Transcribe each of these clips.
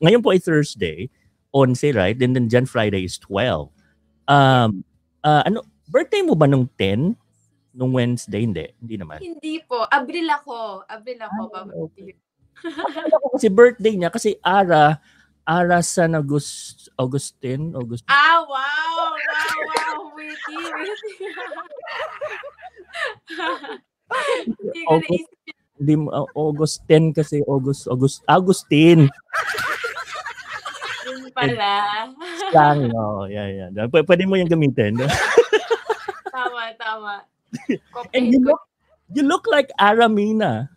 ngayon po ay Thursday, 11, right? Then, then dyan Friday is 12. Um, uh, ano, birthday mo ba nung 10? Nung Wednesday? Hindi. Hindi naman. Hindi po. Abril ako. Abril ako. Ah, okay. Kasi birthday niya kasi Ara Ara San August, Augustin, August. Ah, wow! Wow, wow! Witty, witty. August. uh, August 10 kasi August August Agustin. Pala. Lang, oh, yeah, yeah. P- pwede mo yung gamitin. tama, tama. And you Copy look you look like Aramina.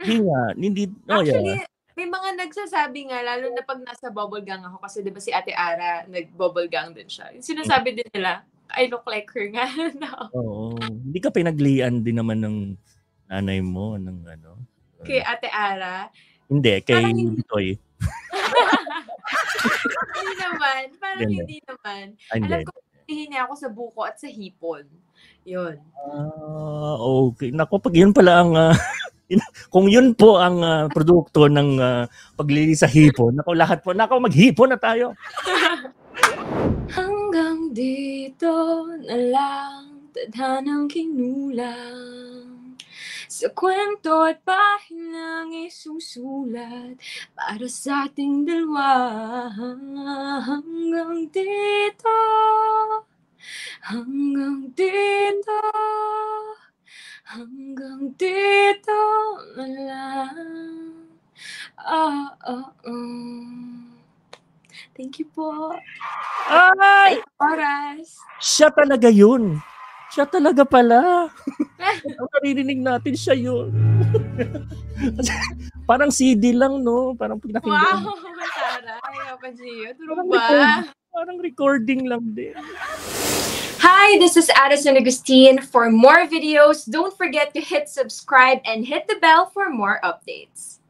Hindi nga, hindi, oh Actually, yeah. may mga nagsasabi nga, lalo na pag nasa bubble gang ako, kasi di ba si Ate Ara, nag-bubble gang din siya. Yung sinasabi din nila, I look like her nga. no. Oo. Hindi ka pinaglian din naman ng nanay mo, ng ano. Kay Ate Ara. Hindi, kay Toy. Hindi naman. Parang Hindi. hindi naman. Hindi. Alam ko, niya ako sa buko at sa hipon. Yun. Ah, okay. Nako, pag yun pala ang ah, kung yun po ang ah, produkto ng uh, paglilinis sa hipon, nako lahat po, nako maghipon na tayo. Hanggang dito na lang, tadhanang kinulang. Sa kwento at pahinang isusulat para sa ating dalawa. Hanggang dito, hanggang dito, hanggang dito na lang. Ah, ah. Thank you po. Ay! Oras. Siya talaga yun. Siya talaga pala. Naririnig natin siya yun. Parang CD lang, no? Parang pag nakinggan. Wow, Tara. Ay, Pajiyo. Turo Parang, ba? record- parang recording lang din. Hi, this is Addison Agustin. For more videos, don't forget to hit subscribe and hit the bell for more updates.